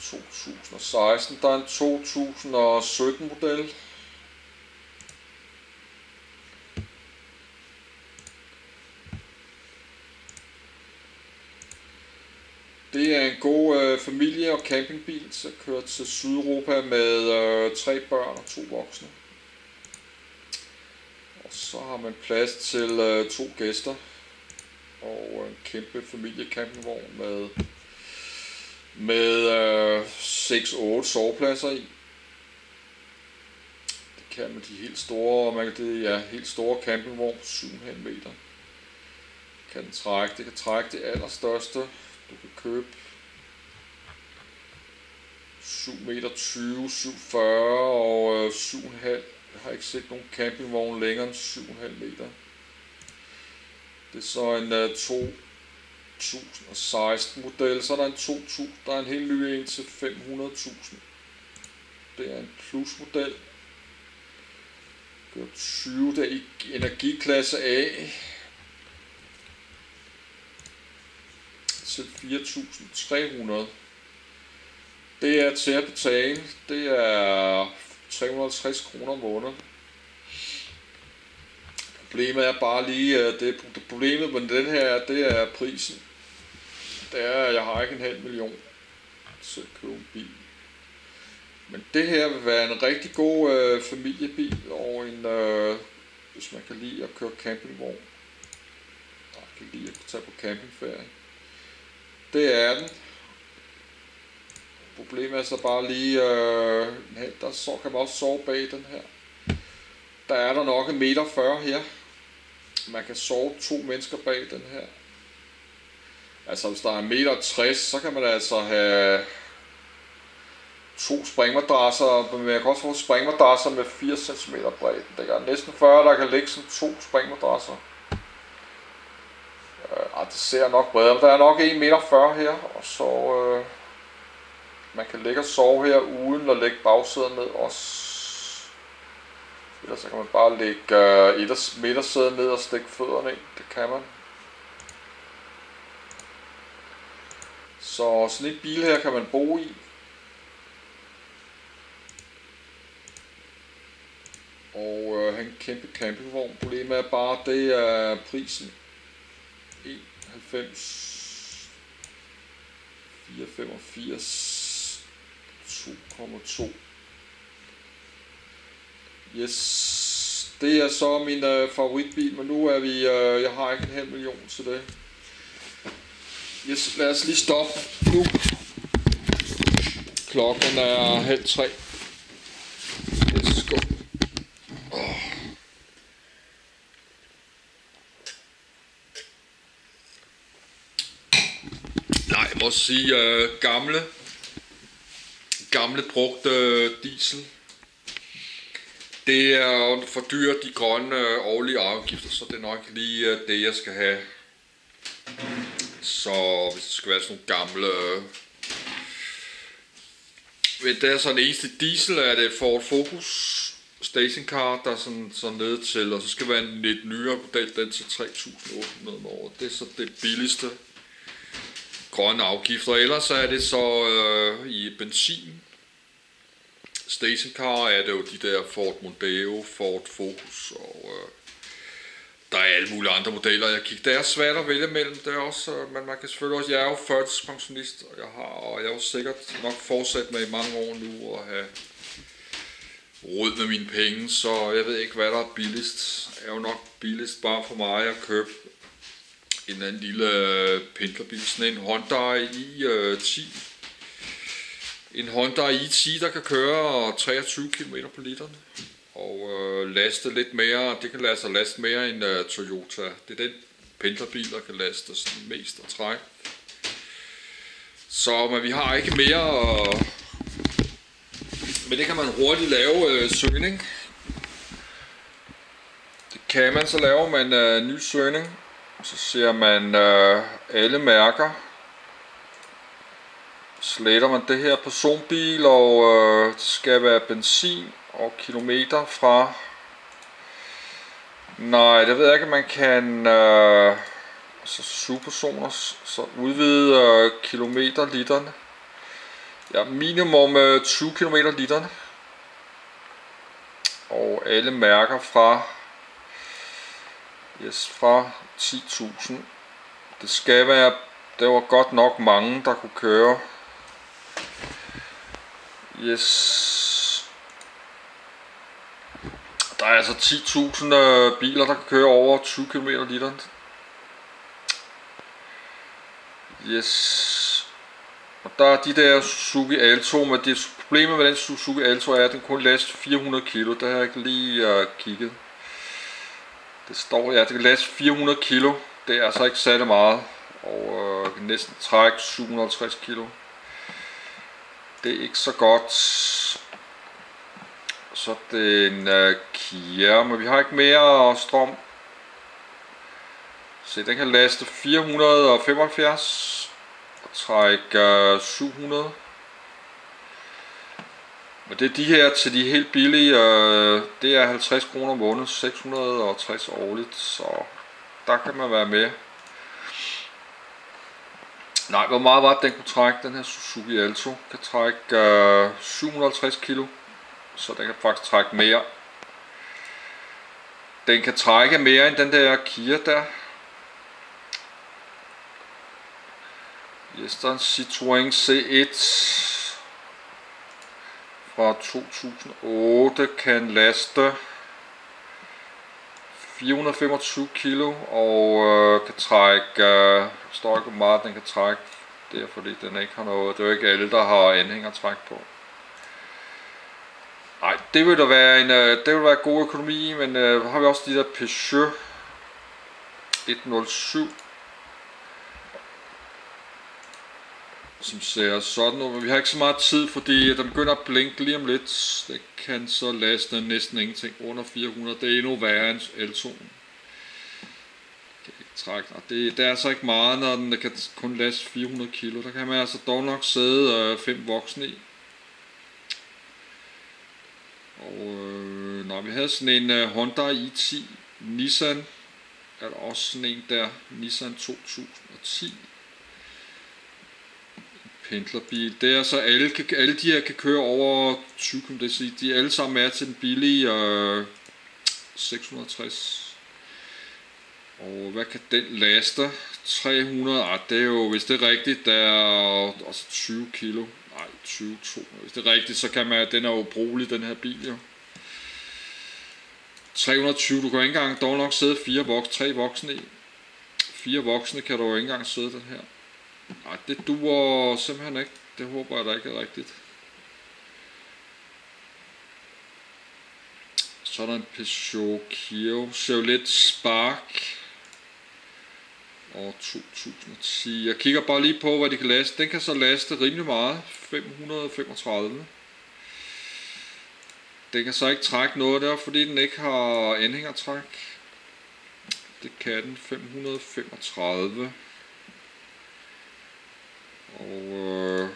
2016. Der er en 2017 model. Det er en god øh, familie- og campingbil, så kører til Sydeuropa med øh, tre børn og to voksne. Og så har man plads til øh, to gæster og en kæmpe familiecampingvogn med med øh, 6-8 sovepladser i. Det kan med de helt store, man kan det ja, helt store campingvogn på 7,5 meter. Kan den trække, det kan trække det allerstørste. Du kan købe 7 meter 20, 7,40 og øh, 7,5. Jeg har ikke set nogen campingvogn længere end 7,5 meter. Det er så en uh, 2016 model, så er der en 2000, der er en helt ny en til 500.000. Det er en plus model. er 20, der i energiklasse A. Til 4.300. Det er til at betale. Det er 350 kroner om måneden. Problemet er bare lige, det, problemet med den her, det er prisen. Det er, at jeg har ikke en halv million til at købe en bil. Men det her vil være en rigtig god øh, familiebil, og en, øh, hvis man kan lide at køre campingvogn. Og kan lide at tage på campingferie. Det er den. Problemet er så bare lige, øh, der så kan man også sove bag den her. Der er der nok en meter 40 her. Man kan sove to mennesker bag den her. Altså hvis der er 1,60 meter 60, så kan man altså have to springmadrasser, men jeg kan også få springmadrasser med 4 cm bredden. Det er næsten 40, der kan ligge sådan to springmadrasser. Øh, ah, det ser nok bredere, men der er nok 1,40 meter her, og så øh, man kan ligge og sove her uden at lægge bagsædet ned også Ellers så kan man bare lægge øh, et midtersædet ned og stikke fødderne ind. Det kan man. Så sådan et bil her kan man bo i. Og øh, have en kæmpe campingvogn. Problemet er bare, det er prisen. 1,90 485 2,2 Yes, det er så min øh, favoritbil, men nu er vi, øh, jeg har ikke en halv million til det. Yes, lad os lige stoppe nu. Klokken er halv tre. Let's go. Oh. Nej, jeg må sige, øh, gamle, gamle brugte øh, diesel det er for dyrt de grønne øh, årlige afgifter, så det er nok lige øh, det, jeg skal have. Så hvis det skal være sådan nogle gamle... Øh, men det er sådan eneste diesel, er det Ford Focus stationcar, der er sådan, sådan nede til, og så skal være en lidt nyere model, den til 3.800 om året. Det er så det billigste grønne afgifter. Ellers er det så øh, i benzin, stationcar er det jo de der Ford Mondeo, Ford Focus og øh, der er alle mulige andre modeller. Jeg kigger, det er svært at vælge mellem det også, øh, men man kan selvfølgelig også, jeg er jo førtidspensionist, og jeg har, og jeg er jo sikkert nok fortsat med i mange år nu at have råd med mine penge, så jeg ved ikke, hvad der er billigst. Det er jo nok billigst bare for mig at købe en anden lille øh, pendlerbil, sådan en Honda i øh, 10 en Honda i10, der kan køre 23 km på literen og øh, laste lidt mere. Det kan lade sig laste mere end øh, Toyota. Det er den pendlerbil, der kan laste sådan mest og træk. Så men vi har ikke mere. Øh, men det kan man hurtigt lave øh, søgning. Det kan man, så laver man øh, ny søgning. Så ser man øh, alle mærker sletter man det her personbil, og øh, det skal være benzin og kilometer fra... Nej, det ved jeg ikke, man kan... Øh, så supersoner, så udvide øh, kilometer literne. Ja, minimum 20 km literen. Og alle mærker fra yes, fra 10.000. Det skal være, det var godt nok mange, der kunne køre. Yes. Der er altså 10.000 øh, biler, der kan køre over 20 km literen. Yes. Og der er de der Suzuki Alto, men det problemet med den Suzuki Alto er, at den kun laster 400 kg. Det har jeg ikke lige uh, kigget. Det står, ja, det kan laste 400 kg. Det er altså ikke særlig meget. Og uh, kan næsten trække 750 kg. Det er ikke så godt. Så den er øh, Kia, men vi har ikke mere strøm. Se, den kan laste 475 og trække øh, 700. Men det er de her til de helt billige, øh, det er 50 kroner om måneden, 660 årligt, så der kan man være med. Nej, hvor meget var den kunne trække, den her Suzuki Alto? Kan trække øh, 750 kilo, så den kan faktisk trække mere. Den kan trække mere end den der Kia der. Yes, der er en Citroën C1 fra 2008 kan laste 425 kilo og øh, kan trække, øh, står ikke meget den kan trække, det er fordi den ikke har noget, det er jo ikke alle der har anhængertræk på. Nej, det vil da være en, øh, det vil være god økonomi, men øh, har vi også de der Peugeot 107 som ser sådan ud, men vi har ikke så meget tid, fordi den begynder at blinke lige om lidt. Det kan så laste næsten ingenting under 400. Det er endnu værre end L2'en. Træk. Og det, det er altså ikke meget, når den kan kun laste 400 kilo. Der kan man altså dog nok sidde øh, fem voksne i. Og øh, når vi havde sådan en øh, Honda i10 Nissan, er der også sådan en der, Nissan 2010 pendlerbil. Det er så alle, alle de her kan køre over 20 km, det sige, de alle sammen er til den billige øh, 660. Og hvad kan den laste? 300, ah, det er jo, hvis det er rigtigt, der er altså 20 kilo. Nej, 20, 2. Hvis det er rigtigt, så kan man, den er jo brugelig, den her bil jo. 320, du kan ikke engang dog nok sidde fire voksne, tre voksne i. Fire voksne kan du jo ikke engang sidde den her. Nej, det duer simpelthen ikke. Det håber jeg da ikke er rigtigt. Så er der en Peugeot Kio Chevrolet Spark år 2010. Jeg kigger bare lige på, hvad de kan laste. Den kan så laste rimelig meget. 535. Den kan så ikke trække noget der, fordi den ikke har anhængertræk. Det kan den 535. Og øh,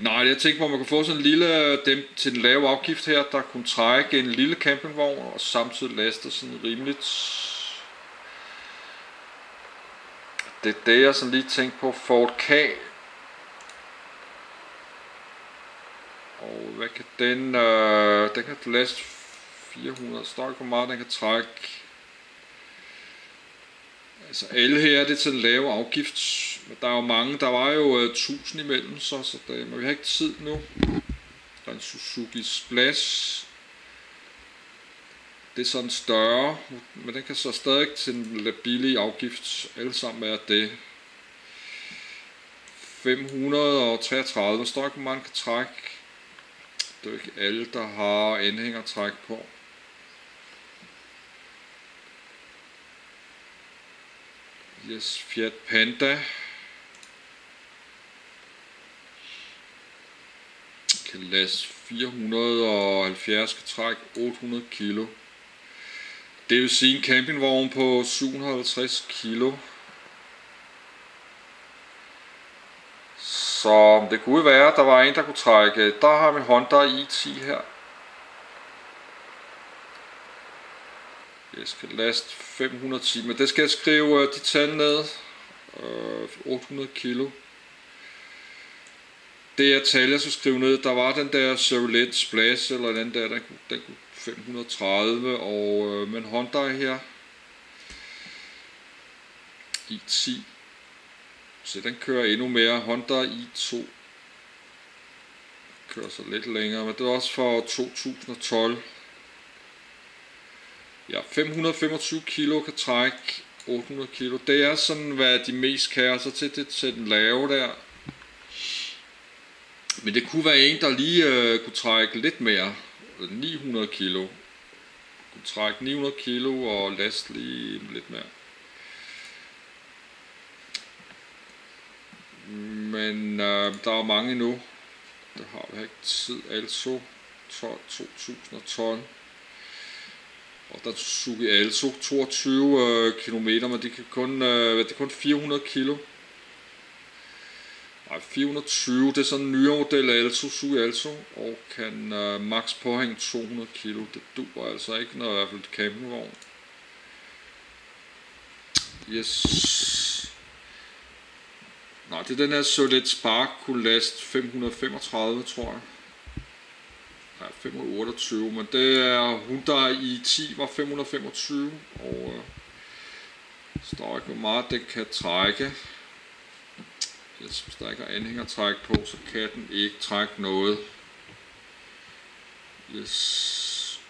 nej, jeg tænkte på, at man kunne få sådan en lille, dem til den lave afgift her, der kunne trække en lille campingvogn og samtidig laste sådan rimeligt. Det er det, jeg sådan lige tænkte på. Ford K. Og hvad kan den, øh, den kan læse 400, står hvor meget den kan trække. Altså alle her er det til en lave afgift, men der er jo mange, der var jo øh, 1000 imellem, så, så det, men vi har ikke tid nu. Der er en Suzuki Splash. Det er sådan større, men den kan så stadig til en billig afgift. Alle sammen er det. 533, står ikke, hvor man kan trække. Det er jo ikke alle, der har anhængertræk på. Yes, Fiat Panda. Kan laste 470, kan trække 800 kilo. Det vil sige en campingvogn på 750 kilo. Så det kunne være, at der var en, der kunne trække. Der har vi Honda i10 her. Jeg skal laste 510, men det skal jeg skrive øh, de tal ned. Øh, 800 kilo. det er tal, jeg skal skrive ned. Der var den der Chevrolet Splash, eller den der, den, den 530, og øh, men Honda her, i10, så den kører endnu mere. Honda i2 kører så lidt længere, men det er også for 2012. Ja, 525 kilo kan trække 800 kilo. Det er sådan, hvad de mest kan, så til, det, til den lave der. Men det kunne være en, der lige øh, kunne trække lidt mere. 900 kilo. Kunne trække 900 kilo og laste lige lidt mere. Men øh, der er mange nu. Der har vi ikke tid. Altså 12, 2012. Og der er Suzuki Alto 22 øh, km, men det kan kun, øh, det er kun 400 kilo. Nej, 420, det er sådan en nyere model af Alto, Suzuki Alto, og kan øh, max påhænge 200 kilo. Det duer altså ikke, når i hvert fald campingvogn. Yes. Nej, det er den her Solid Spark, kunne laste 535, tror jeg. Ja, 528, men det er Hyundai i 10 var 525, og øh, står ikke hvor meget den kan trække. Yes, hvis der ikke er anhængertræk på, så kan den ikke trække noget. Yes.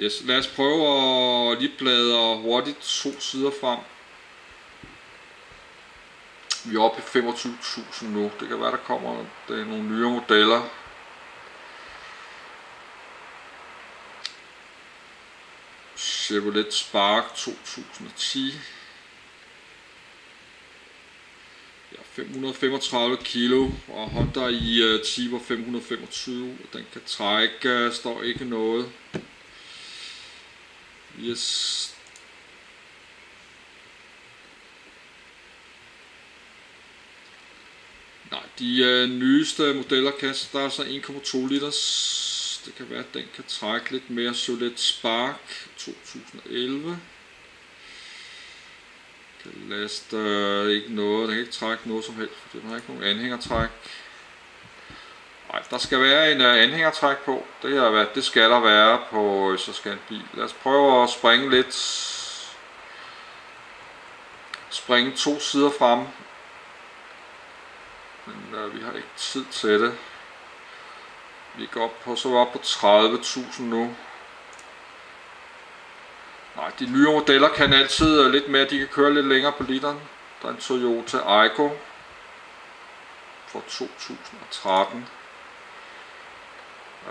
Yes, lad os prøve at lige bladre hurtigt to sider frem. Vi er oppe i 25.000 nu. Det kan være, der kommer der er nogle nye modeller. Chevrolet Spark 2010. Ja, 535 kilo, og Honda i uh, Tiber 525. Den kan trække, øh, står ikke noget. Yes, Nej, de øh, nyeste modeller kan, der er så 1,2 liters. Det kan være, at den kan trække lidt mere Solid Spark 2011. Kan laster ikke noget, den kan ikke trække noget som helst, for den har ikke nogen anhængertræk. Nej, der skal være en uh, anhængertræk på. Det, er, det skal der være på øh, så skal en bil. Lad os prøve at springe lidt. Springe to sider frem men øh, vi har ikke tid til det. Vi går op på, så op på 30.000 nu. Nej, de nye modeller kan altid øh, lidt mere, de kan køre lidt længere på literen. Der er en Toyota Aygo fra 2013.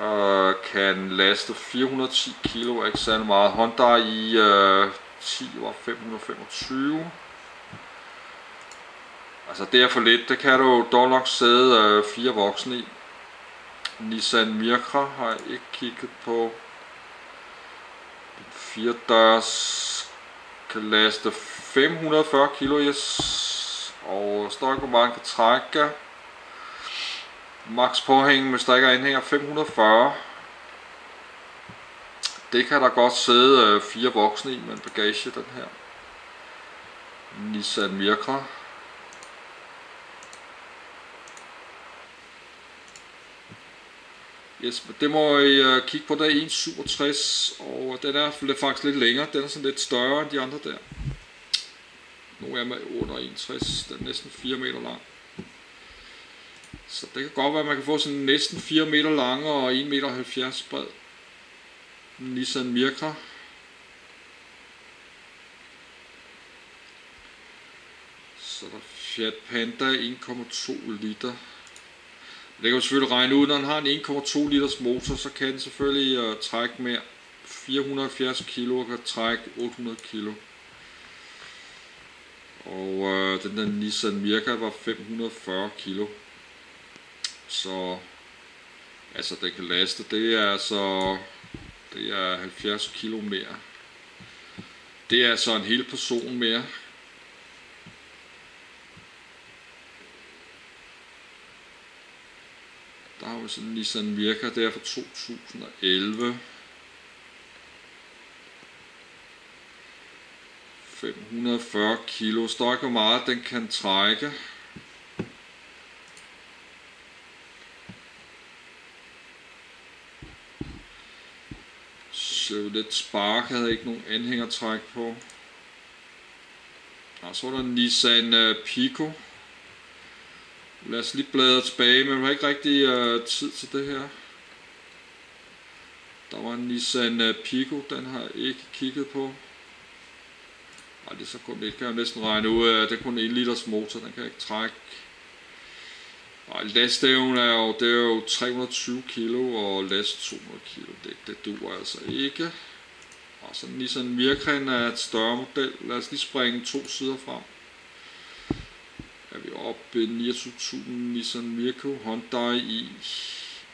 Øh, kan laste 410 kg, ikke særlig meget. Honda i øh, 10 var 525. Altså det er for lidt, det kan du dog nok sidde øh, fire voksne i. Nissan Micra har jeg ikke kigget på. 4 dørs kan laste 540 kg, yes. Og står kan trække. Max påhæng, hvis der ikke er indhænger, 540. Det kan der godt sidde øh, fire voksne i med en bagage, den her. Nissan Micra. Yes, men det må I uh, kigge på, der er 1,67, og den er faktisk lidt længere, den er sådan lidt større end de andre der. Nu er man under 61, den er næsten 4 meter lang. Så det kan godt være, at man kan få sådan næsten 4 meter lang og 1,70 meter bred. Nissan Mirka. Så der Fiat Panda 1,2 liter. Det kan man selvfølgelig regne ud, når den har en 1,2 liters motor, så kan den selvfølgelig uh, trække mere 470 kg og kan trække 800 kg. Og uh, den der Nissan Mirka var 540 kg. Så altså den kan laste, det er altså det er 70 kg mere. Det er altså en hel person mere. kommer sådan Nissan det er fra 2011. 540 kilo. Står ikke, hvor meget den kan trække. Så Chevrolet Spark havde ikke nogen anhængertræk på. Og så var der Nissan øh, Pico Lad os lige bladre tilbage, men vi har ikke rigtig øh, tid til det her. Der var en Nissan øh, Pico, den har jeg ikke kigget på. Nej, det er så kun det kan jeg næsten regne ud af. Det er kun 1 liters motor, den kan jeg ikke trække. Ej, lastævnen er jo, det er jo 320 kilo og last 200 kilo. Det, det duer altså ikke. Og så Nissan Mirkran er et større model. Lad os lige springe to sider frem. Er vi oppe i 29.000 Nissan Mirko Hyundai i.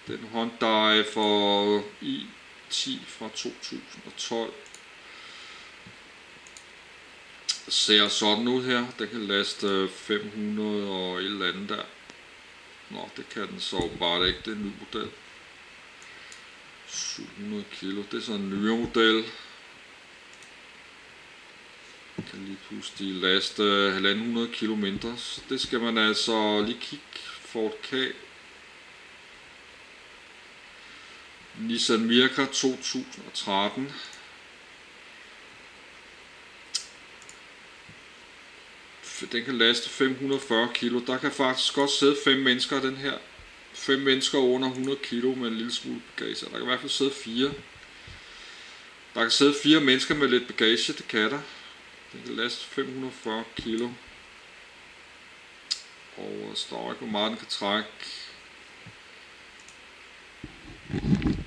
Den Hyundai for i10 fra 2012 ser sådan ud her. Den kan laste 500 og et eller andet der. Nå, det kan den så bare ikke. Det er en ny model. 700 kilo. Det er sådan en nyere model. Den kan lige pludselig laste 1.500 kilo mindre. Så det skal man altså lige kigge. Ford K. Nissan Mirka 2013. den kan laste 540 kilo. Der kan faktisk godt sidde fem mennesker i den her. Fem mennesker under 100 kilo med en lille smule bagage. Der kan i hvert fald sidde fire. Der kan sidde fire mennesker med lidt bagage, det kan der. Den kan laste 540 kilo. Og står ikke, hvor meget den kan trække.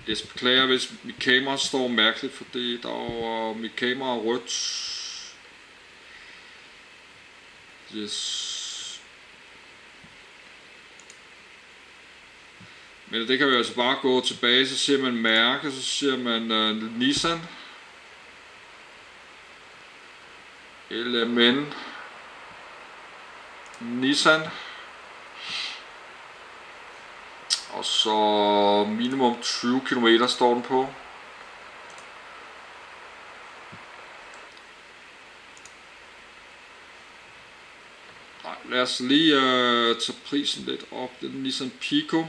Jeg beklager, hvis mit kamera står mærkeligt, fordi der er, mit kamera er rødt Yes. Men det kan vi altså bare gå tilbage, så ser man mærke, så ser man uh, Nissan. LMN. Nissan. Og så minimum 20 km står den på. Nej, lad os lige øh, tage prisen lidt op. Den er Nissan Pico.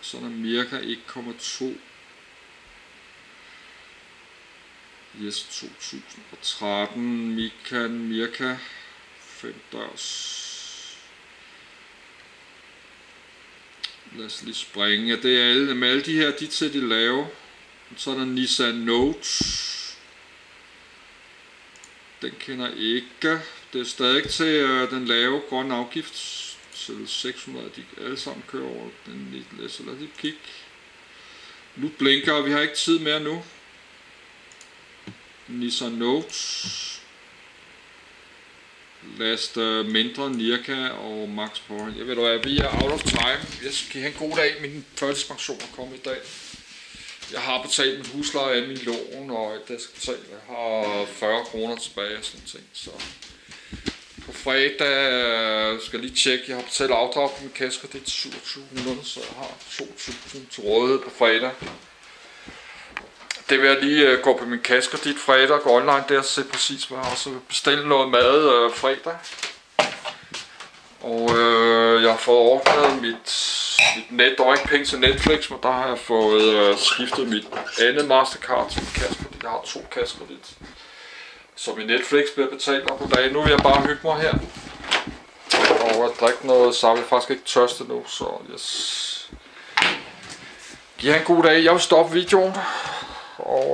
Så er Mirka 1,2. Yes 2013 Mikan Mirka 5 dørs. Lad os lige springe. Ja, det er alle, med alle de her, de til de lave. Så er der Nissan Note. Den kender ikke. Det er stadig til øh, den lave grønne afgift til 600, de alle sammen kører over den lidt, så lad os kigge. Nu blinker, vi har ikke tid mere nu. Nissan Notes, Last uh, mindre Nirka og Max Power. Jeg ved du hvad, vi er out of time. Jeg skal have en god dag. Min førtidspension er kommet i dag. Jeg har betalt min husleje af min lån, og det skal betale. Jeg har 40 kroner tilbage og sådan ting. Så på fredag øh, skal jeg lige tjekke, jeg har betalt afdrag på min kasker, det er 2700, så jeg har 2000 til rådighed på fredag. Det vil jeg lige øh, gå på min kasker dit fredag og gå online der og se præcis, hvad og. Så bestille noget mad øh, fredag. Og øh, jeg har fået overklaget mit, mit net. Der var ikke penge til Netflix, men der har jeg fået øh, skiftet mit andet Mastercard til min dit Jeg har to kaskredit. Så min Netflix bliver betalt op på dagen. Nu vil jeg bare hygge mig her. Og at drikke noget, så er vi faktisk ikke tørste nu, så yes. Giv en god dag. Jeg vil stoppe videoen. Og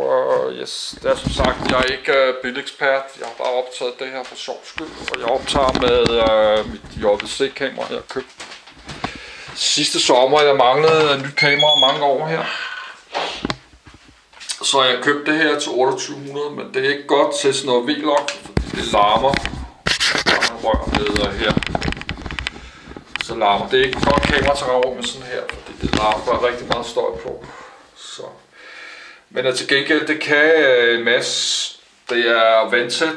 øh, yes, det er som sagt, jeg er ikke øh, bilekspert. Jeg har bare optaget det her for sjov skyld. Og jeg optager med øh, mit JVC-kamera, jeg har købt sidste sommer. Jeg manglede et nyt kamera mange år her. Så jeg købte det her til 2800, men det er ikke godt til sådan noget vlog, fordi det larmer. Og rører her. Så larmer. Det er ikke godt kamera til med sådan her, fordi det larmer rigtig meget støj på. Men Men til gengæld, det kan øh, en masse. Det er vandtæt,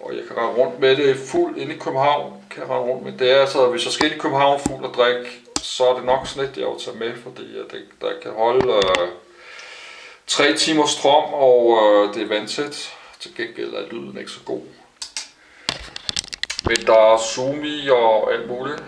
og jeg kan rende rundt med det fuld inde i København. Kan jeg rende rundt med det. Er, altså, hvis jeg skal ind i København fuld og drikke, så er det nok sådan lidt, jeg vil tage med, fordi det, der kan holde... Øh, 3 timer strøm, og øh, det er vandtæt. Til gengæld er lyden ikke så god. Men der er zoom i og alt muligt.